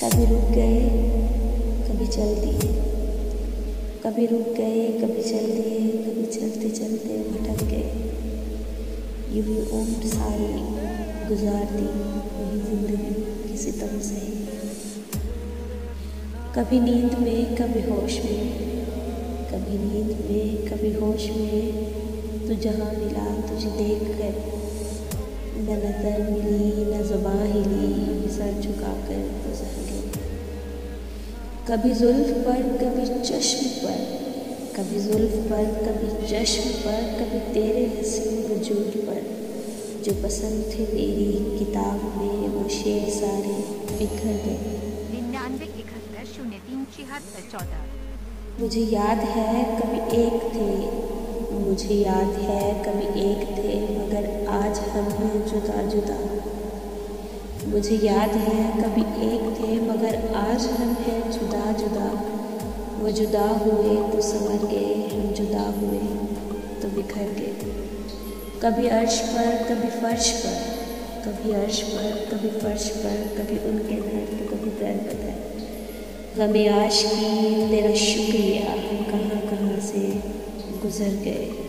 कभी रुक गए, कभी चल दिए। कभी रुक गए, कभी चल दिए, कभी चलते चलते भटक गए। यूँ ही उम्र सारी गुजार दी वही ज़िंदगी किसी तरह से। कभी नींद में, कभी होश में, कभी नींद में, कभी होश में। तू जहाँ मिला, तुझे देख कर, न नज़र मिली, न ज़ुबान हिली। सर झुका कर गुजर गई कभी जुल्फ पर कभी चश्म पर कभी जुल्फ पर कभी चश्म पर कभी तेरे हसीन वजूद पर। जो पसंद थे तेरी किताब में वो शेर सारे बिखर गए। निन्यानवे इकहत्तर शून्य तीन छिहत्तर चौदह। मुझे याद है कभी एक थे मुझे याद है कभी एक थे मगर आज हम हैं जुदा जुदा मुझे याद है, कभी एक थे, मगर आज हम हैं जुदा जुदा। वो जुदा हुए तो समझ गए, हम जुदा हुए तो बिखर गए। कभी अर्श पर, कभी फर्श पर, कभी अर्श पर, कभी फर्श पर, कभी उनके घर तो कभी दर बदर गमे आश की तेरा शुक्रिया, हम कहाँ कहाँ से गुज़र गए।